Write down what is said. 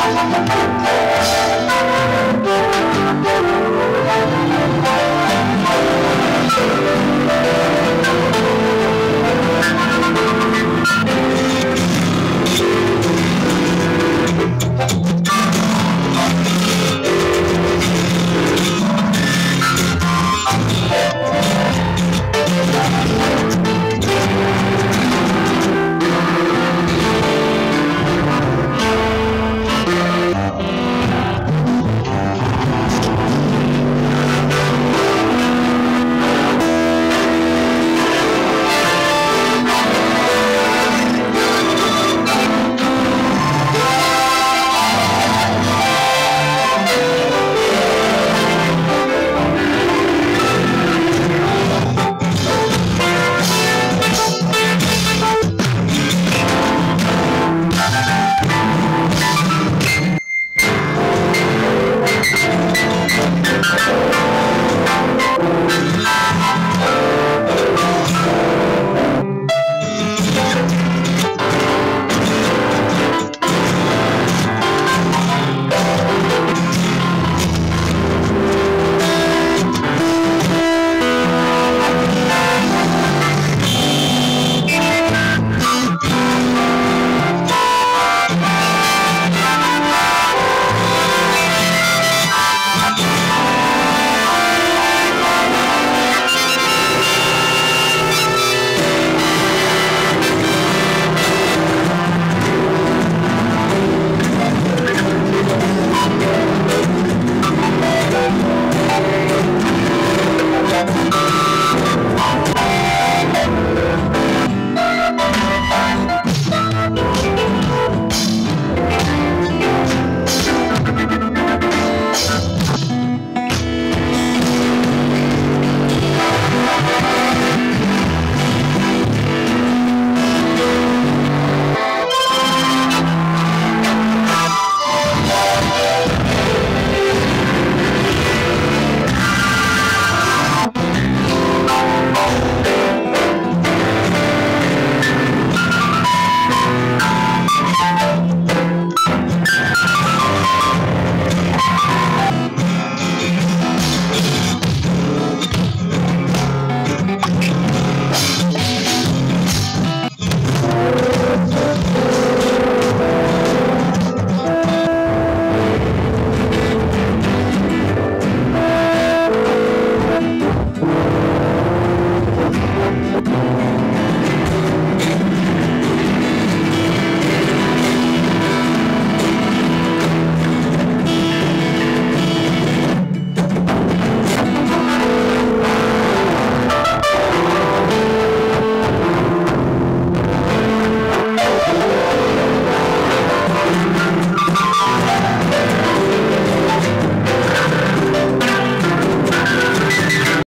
Música